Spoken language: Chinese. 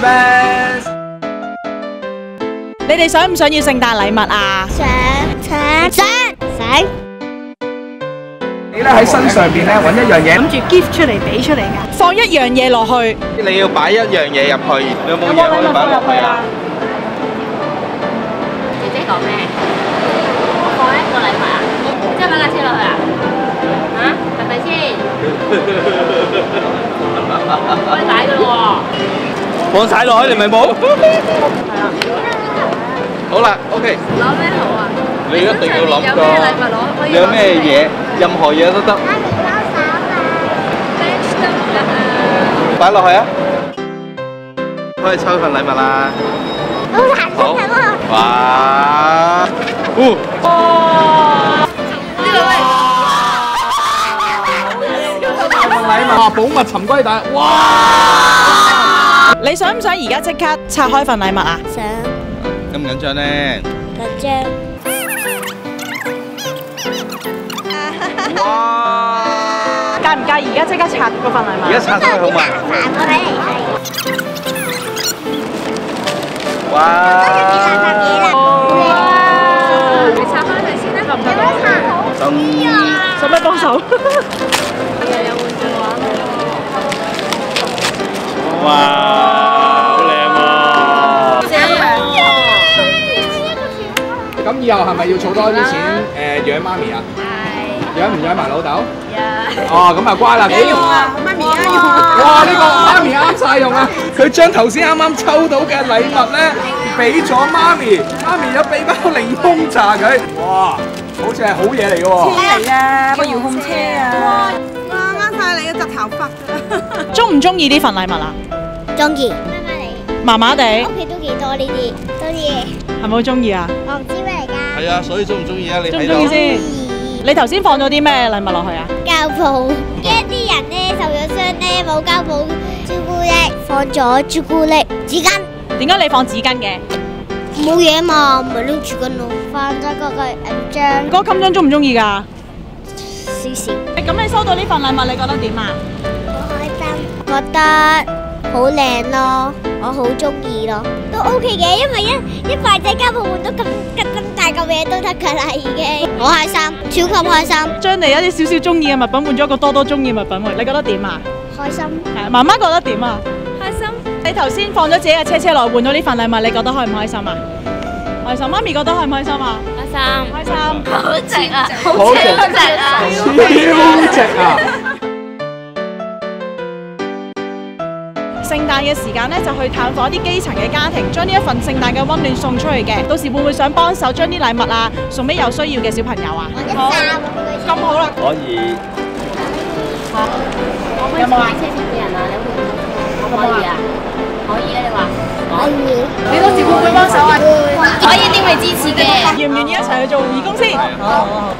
Christmas！你哋想唔想要聖誕禮物啊？想想想想，你咧喺身上邊咧揾一樣嘢，諗住 gift 出嚟俾出嚟㗎，放一樣嘢落去。你要擺一樣嘢入去，你有冇嘢可以擺落去啊？姐姐講咩？我放一個禮物啊，即係擺架車落去啊？啊，係咪先？放晒落去，你咪冇。好啦，OK，攞咩好啊？你一定要諗有個咩禮物攞？可以你有咩嘢，任何嘢都得，媽咪包手啊！bench 得唔得啊？擺落去啊！可以抽份禮物啦。好！哇！哦，份禮物哇，寶物沉歸底，哇！你想唔想而家即刻拆開份禮物啊？想咁唔緊張咧？緊張，哇！介唔介意而家即刻拆嗰份禮物？而家拆咗佢好嘛？煩我睇嚟睇。哇！你拆開佢先啦，得唔得？真使唔使幫手？又有玩具玩哇！好靚喎！咁以後係咪要儲多啲錢誒養媽咪啊？養唔養埋老豆？哦，咁啊乖啦，幾用啊？媽咪啱用。哇！呢個媽咪啱晒用啊！佢將頭先啱啱抽到嘅禮物咧，俾咗媽咪，媽咪有俾包檸檬茶佢。哇！好似係好嘢嚟嘅喎。嚟啊，個遙控車啊！哇！啱晒你嘅扎头发中 唔中意呢份禮物啊？中意。媽媽嚟，麻麻地，屋企都幾多呢啲，中意。係咪好中意啊？我唔知咩嚟㗎。係啊，所以中唔中意啊？你中唔中意先？你頭先放咗啲咩禮物落去啊？膠布，一啲人咧受咗傷咧冇膠布，朱古力放咗朱古力紙巾，點解你放紙巾嘅？冇嘢嘛，咪拎紙巾咯，放咗嗰個銀章，嗰個襟章中唔中意㗎？少少。咁你收到呢份禮物，你覺得點啊？好開心，覺得好靚咯，我好中意咯，都 OK 嘅，因為一一塊仔膠布換到咁咁咁大嚿嘢都得㗎啦，已經。好開心，超級開心，將你一啲少少中意嘅物品換咗一個多多中意嘅物品喎，你覺得點啊？開心，係媽媽覺得點啊？開心。你頭先放咗自己嘅車車落去換咗呢份禮物，你覺得開唔開心啊？開心，媽咪覺得開唔開心啊？開心。開心。好值啊！好值啊！超值啊！聖誕嘅時間咧，就去探訪一啲基層嘅家庭，將呢一份聖誕嘅温暖送出去嘅。到時會唔會想幫手將啲禮物啊送俾有需要嘅小朋友啊？好咁好啦，可以。可唔可以買車錢俾人啊？你可唔可以啊？可以啊！你話可以，你到時會唔會幫手啊？可以，一定會支持嘅。願唔願意一齊去做義工先？好